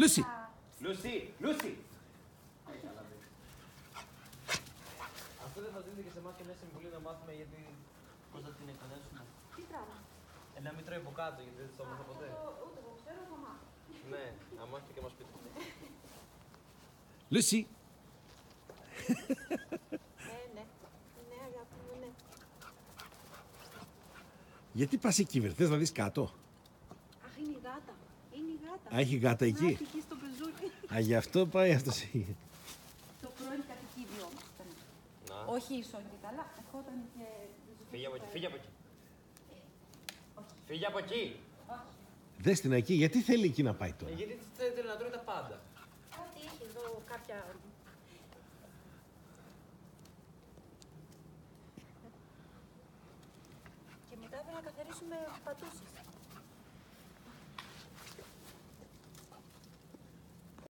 Λούση. Λούσι, Λούσι. Αυτό δεν μα δίνεται και σε εμάς και μια συμβουλή να μάθουμε γιατί. Πώ θα την εκπαιδεύσουμε. Τι πράγμα; Ε, να μην τρώει από κάτω γιατί δεν το έμαθα ποτέ. Ούτε εγώ ξέρω, θα μάθω. Ναι, να μάθετε και μας πείτε. Λούση. Ναι, ναι. Ναι, αγάπη μου, ναι. Γιατί πας εκεί, βρε, θες να δεις κάτω; Αχ, είναι η γάτα. Είναι η γάτα. Α, έχει γάτα Να, εκεί. εκεί στο πεζούλι. Α, γι' αυτό πάει αυτός εκεί. Το πρώην κατοικίδιο μας ήταν. Να. Όχι ισόγεια, αλλά ερχόταν και... Φύγε από εκεί, φύγε από εκεί. Φύγε από εκεί. Δες την εκεί, γιατί θέλει εκεί να πάει Ε, τώρα. γιατί θέλει να τρώει τα πάντα. Κάτι είχε εδώ κάποια... Και μετά έπρεπε να καθαρίσουμε πατούσες.